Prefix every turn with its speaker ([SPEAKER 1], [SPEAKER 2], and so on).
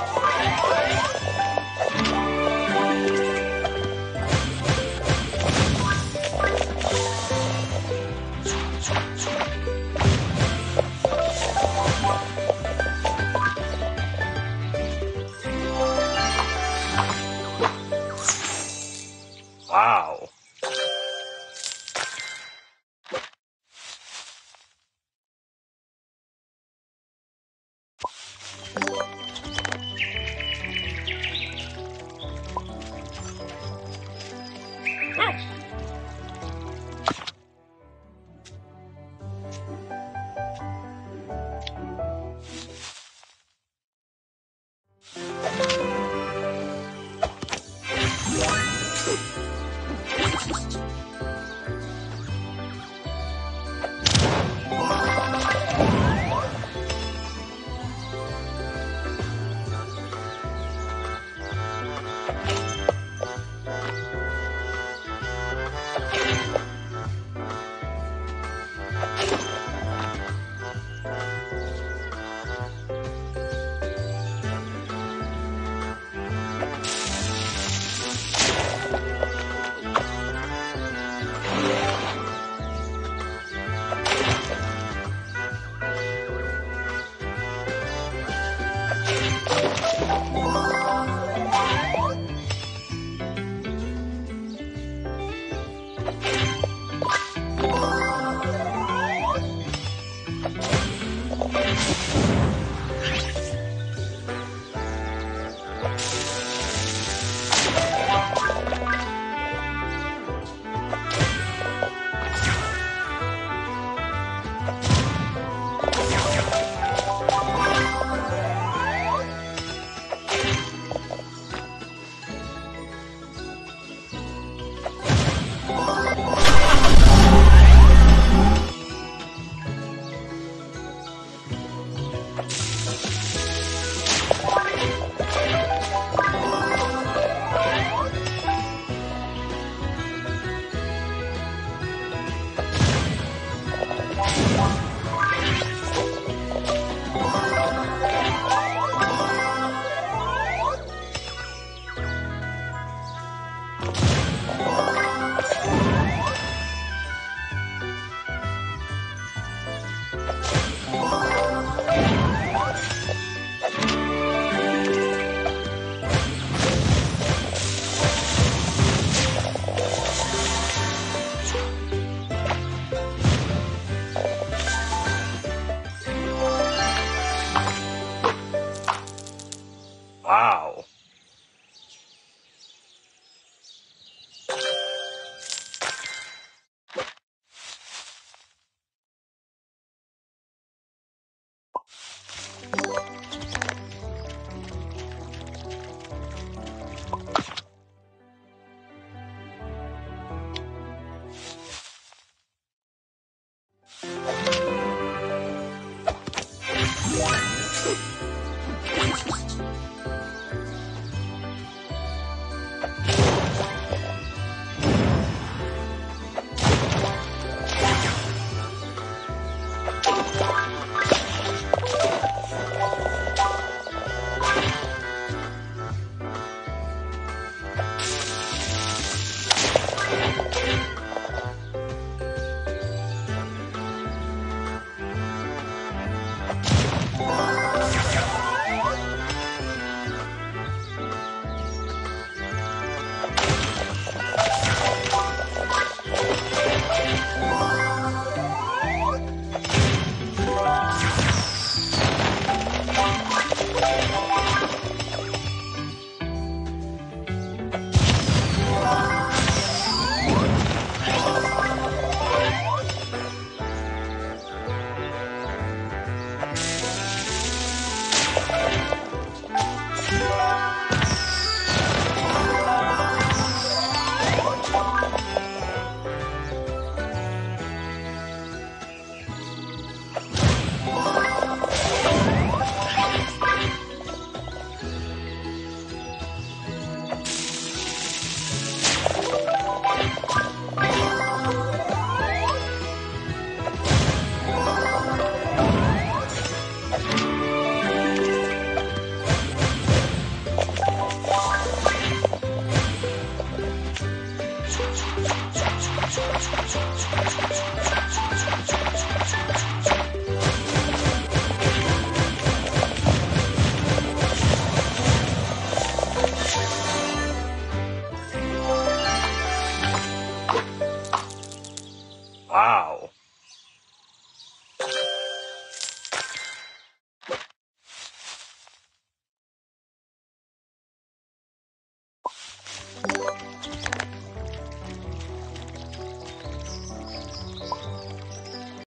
[SPEAKER 1] Thank you.